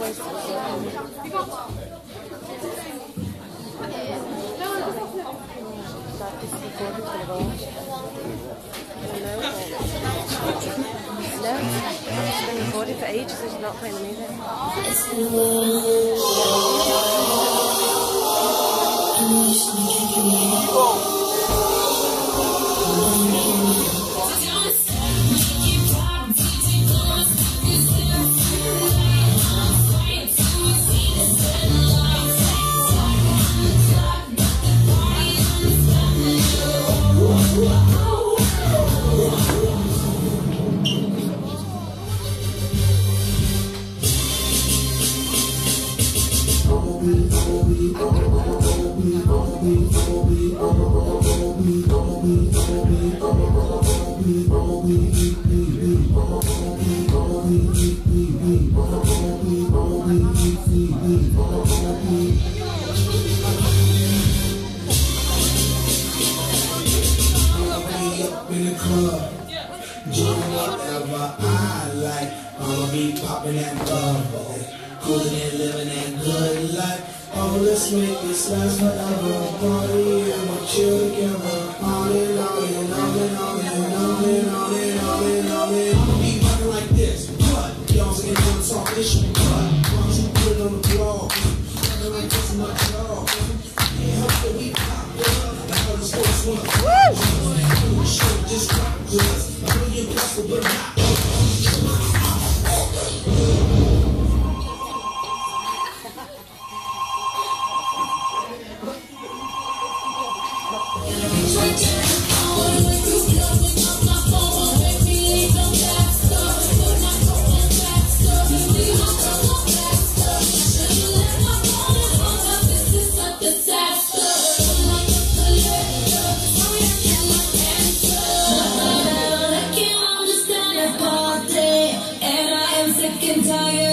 Recorded for. Ages, she's not playing the music. Whatever I like. I'ma be popping that bubble. And living that good life. Oh, let's make this last forever. Party and chill together. On and on and on and on and on and on and on and on and I'ma be rocking like this. What? Y'all ain't gonna talk this shit. What? Why don't you put it on the blog? I don't like this much y'all. Can't help that we pop up. Like all the sports wanna Shit, just rock with us. A million plus, but not can die.